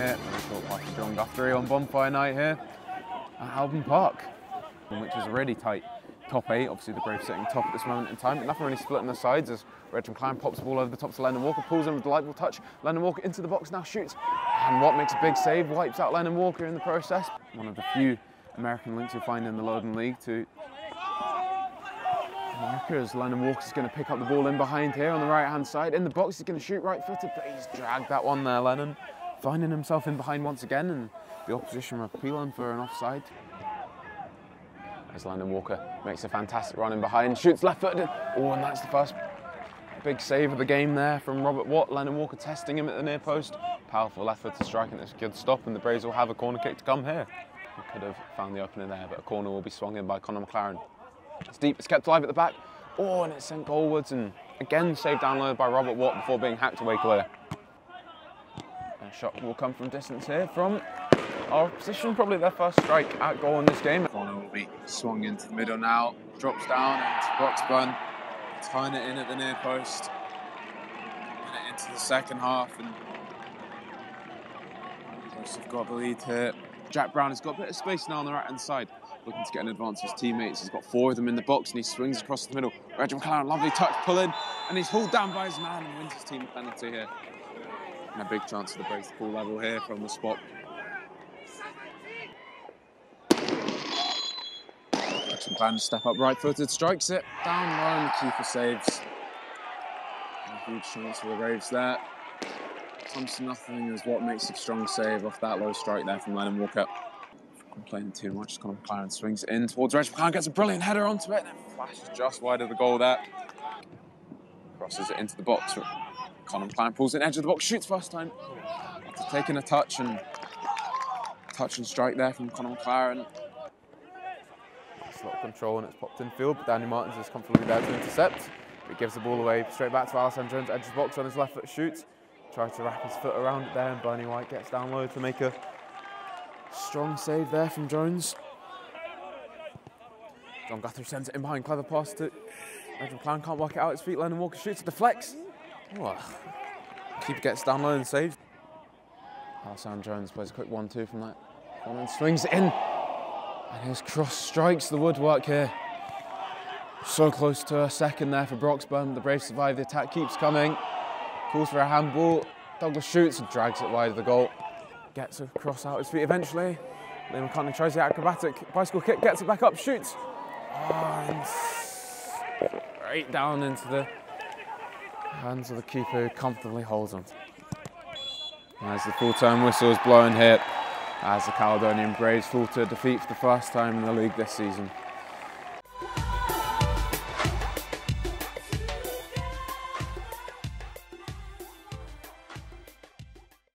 here. To John Guthrie on bonfire night here at Albion Park, which is really tight. Top eight, obviously the Braves sitting top at this moment in time, but nothing really splitting the sides as Reg McLaren pops the ball over the top to Lennon Walker, pulls in with a delightful touch. Lennon Walker into the box now shoots, and Watt makes a big save, wipes out Lennon Walker in the process. One of the few American links you'll find in the Lowland League to as Lennon Walker's going to pick up the ball in behind here on the right hand side. In the box, he's going to shoot right footed, but he's dragged that one there, Lennon. Finding himself in behind once again, and the opposition are appealing for an offside. As Lennon Walker makes a fantastic run in behind, shoots left footed. Oh, and that's the first big save of the game there from Robert Watt. Lennon Walker testing him at the near post. Powerful left footed strike, and it's a good stop, and the Braves will have a corner kick to come here. We could have found the opening there, but a corner will be swung in by Conor McLaren. It's deep, it's kept alive at the back. Oh, and it's sent goalwards, and again saved down low by Robert Watt before being hacked away clear. A shot will come from distance here from our opposition, probably their first strike at goal in this game. Corner will be swung into the middle now, drops down into Broxburn, tying it in at the near post, and into the second half, and Brewers have got the lead here. Jack Brown has got a bit of space now on the right hand side, looking to get an advance of his teammates. He's got four of them in the box, and he swings across the middle. Reg McLaren, lovely touch, pull in, and he's hauled down by his man and wins his team a penalty here. And a big chance for the Braves to level here from the spot. Jackson Clan step up right footed, strikes it down low, and keeper saves. A huge chance for the Braves there. Comes to nothing as Watt makes a strong save off that low strike there from Lennon Walker. Complaining too much, Conor McLaren swings in towards Reg McLaren, gets a brilliant header onto it, and flashes just wide of the goal there. Crosses it into the box. Conor McLaren pulls in edge of the box, shoots first time. After taking a touch and touch and strike there from Conor McLaren. It's of control and it's popped in field, but Danny Martins is comfortably there to intercept. He gives the ball away straight back to Alessandro Jones, edge of the box on his left foot, shoots. Tries to wrap his foot around it there, and Bernie White gets down low to make a strong save there from Jones. John Guthrie sends it in behind, clever pass to Edwin Plan, can't work it out, his feet, Lennon Walker shoots, it, deflects. Oh, keeper gets down low and saves. Alessandro Jones plays a quick 1-2 from that corner and swings it in. And his cross strikes the woodwork here. So close to a second there for Broxburn. The Braves survive, the attack keeps coming. Calls for a handball. Douglas shoots and drags it wide of the goal. Gets a cross out his feet eventually. Liam McCartney tries the acrobatic bicycle kick, gets it back up, shoots. Oh, and straight down into the hands of the keeper comfortably holds on. As the full-time whistle is blowing here, as the Caledonian Braves fall to defeat for the first time in the league this season.